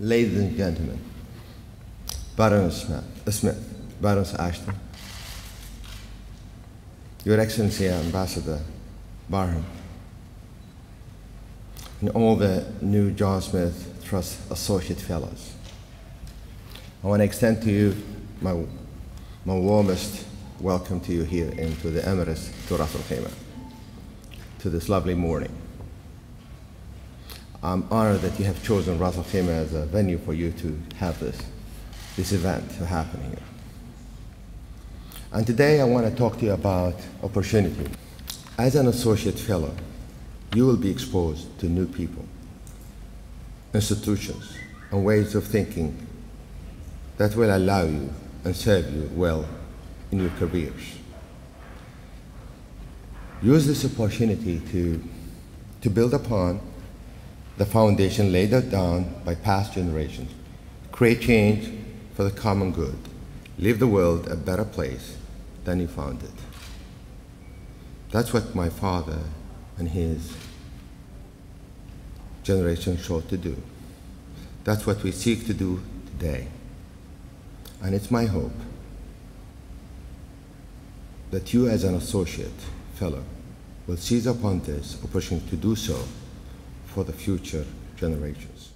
ladies and gentlemen, Baroness Smith, uh, Smith Baron Ashton, Your Excellency Ambassador Parham, and all the new John Smith Trust Associate Fellows. I want to extend to you my, my warmest welcome to you here into the Emirates to Ras Al Khaimah, to this lovely morning. I'm honored that you have chosen Ras Al Khaimah as a venue for you to have this, this event happening here. And today I want to talk to you about opportunity. As an associate fellow, you will be exposed to new people, institutions, and ways of thinking that will allow you and serve you well in your careers. Use this opportunity to, to build upon the foundation laid down by past generations, create change for the common good, leave the world a better place than you found it. That's what my father and his generation sought to do. That's what we seek to do today. And it's my hope that you, as an associate fellow, will seize upon this opportunity to do so for the future generations.